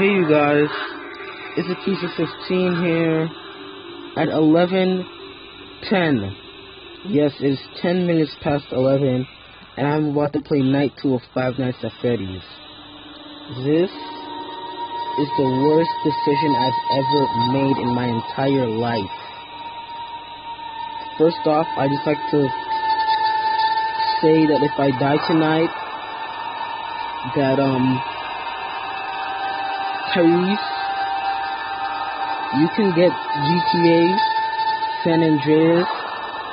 Hey you guys, it's a piece of 15 here at 11.10. Yes, it's 10 minutes past 11 and I'm about to play night 2 of Five Nights at Freddy's. This is the worst decision I've ever made in my entire life. First off, I just like to say that if I die tonight, that, um, Tyrese, you can get GTA, San Andreas,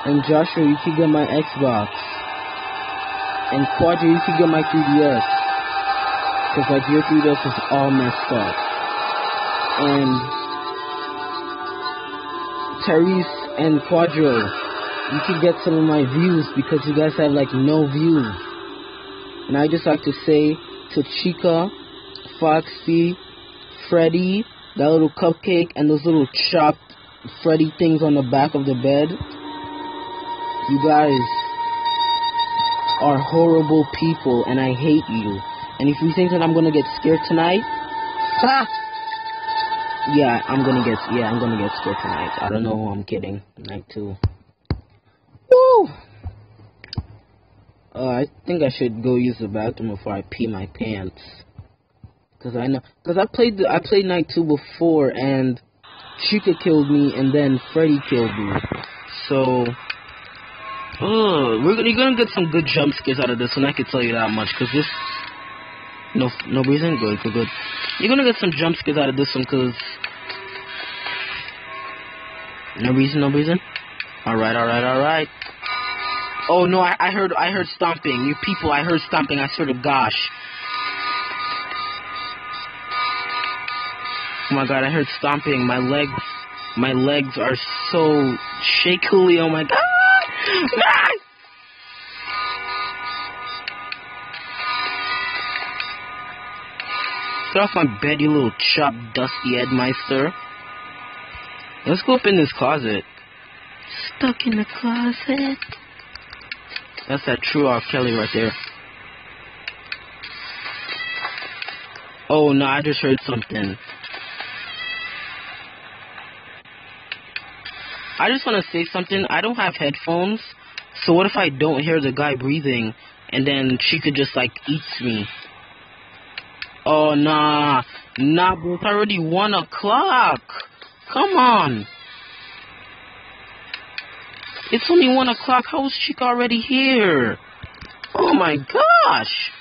and Joshua, you can get my Xbox. And Quadra, you can get my 3DS. Cause like your 3DS is all messed up. And Tyrese and Quadro, you can get some of my views because you guys have like no views. And I just like to say to Chica, Foxy, Freddy, that little cupcake, and those little chopped Freddy things on the back of the bed. You guys are horrible people, and I hate you. And if you think that I'm gonna get scared tonight, ha! Yeah, I'm gonna get yeah, I'm gonna get scared tonight. I don't know. I'm kidding. Night two. Woo! Uh, I think I should go use the bathroom before I pee my pants. Cause I know, cause I played the, I played night two before, and Chica killed me, and then Freddy killed me. So, oh, we're gonna, you're gonna get some good jump scares out of this one. I can tell you that much. Cause this, no, no reason, good, good, good. You're gonna get some jump scares out of this one, cause no reason, no reason. All right, all right, all right. Oh no, I, I heard, I heard stomping. You people, I heard stomping. I swear to gosh. Oh my god, I heard stomping. My legs, my legs are so shakily. Oh my god. Ah! Get off my bed, you little chop dusty Edmeister. Let's go up in this closet. Stuck in the closet. That's that true R. Kelly right there. Oh no, I just heard something. I just want to say something. I don't have headphones, so what if I don't hear the guy breathing, and then she could just like eat me? Oh nah, nah, bro. It's already one o'clock. Come on. It's only one o'clock. How is Chica already here? Oh my gosh.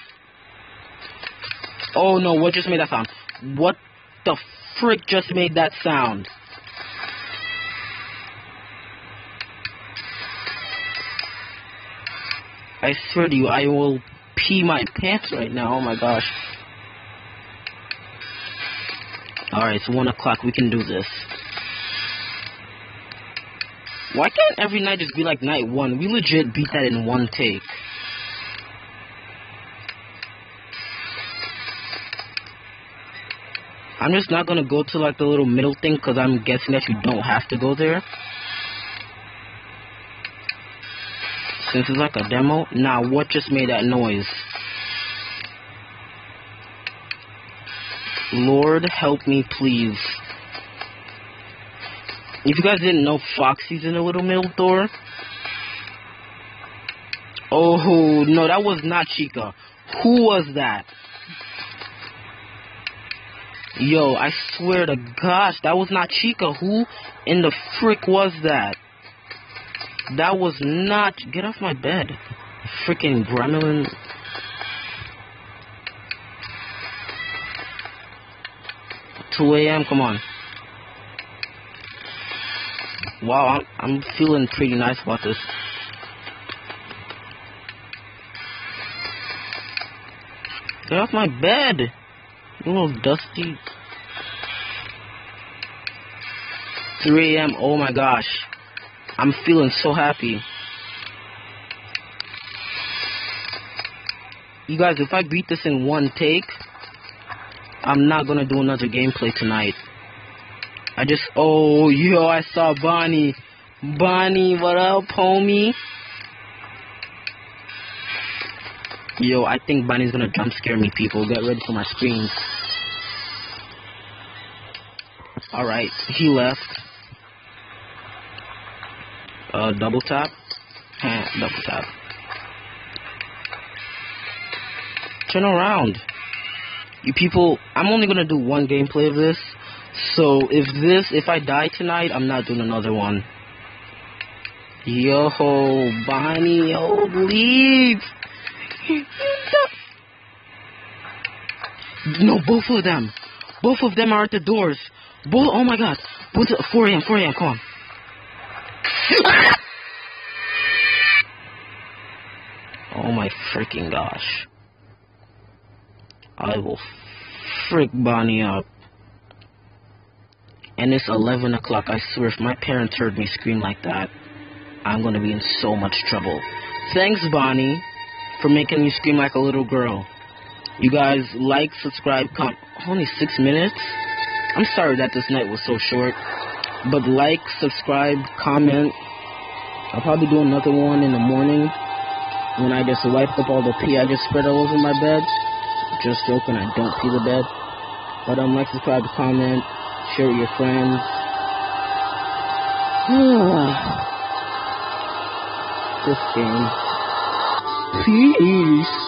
Oh no, what just made that sound? What the frick just made that sound? I swear to you, I will pee my pants right now. Oh my gosh. Alright, it's 1 o'clock. We can do this. Why can't every night just be like night 1? We legit beat that in one take. I'm just not gonna go to like the little middle thing because I'm guessing that you don't have to go there. Since it's like a demo. Now, what just made that noise? Lord, help me, please. If you guys didn't know, Foxy's in the little middle door. Oh, no, that was not Chica. Who was that? Yo, I swear to gosh, that was not Chica. Who in the frick was that? That was not. Get off my bed. Freaking gremlin. Two a.m. Come on. Wow, I'm, I'm feeling pretty nice about this. Get off my bed. You little dusty. 3 a.m. Oh my gosh. I'm feeling so happy. You guys, if I beat this in one take, I'm not gonna do another gameplay tonight. I just, oh, yo, I saw Bonnie. Bonnie, what up, homie? Yo, I think Bonnie's gonna jump scare me, people. Get ready for my screams. Alright, he left. Uh, double tap. double tap. Turn around. You people, I'm only gonna do one gameplay of this. So if this, if I die tonight, I'm not doing another one. Yo, Bonnie, yo, leave. No, both of them. Both of them are at the doors. Both, oh my god. Both, 4 a.m., 4 a.m., come on. oh my freaking gosh. I will freak Bonnie up. And it's 11 o'clock. I swear, if my parents heard me scream like that, I'm gonna be in so much trouble. Thanks, Bonnie, for making me scream like a little girl. You guys like, subscribe, comment. Only six minutes? I'm sorry that this night was so short. But like, subscribe, comment. I'll probably do another one in the morning when I just wipe up all the pee I just spread all over my bed. Just joking, I don't pee the bed. But um, like, subscribe, comment, share with your friends. this game. Peace.